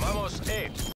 Vamos, Ed.